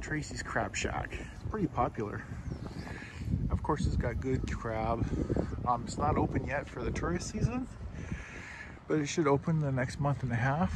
Tracy's Crab Shack. It's pretty popular. Of course, it's got good crab. Um, it's not open yet for the tourist season, but it should open the next month and a half.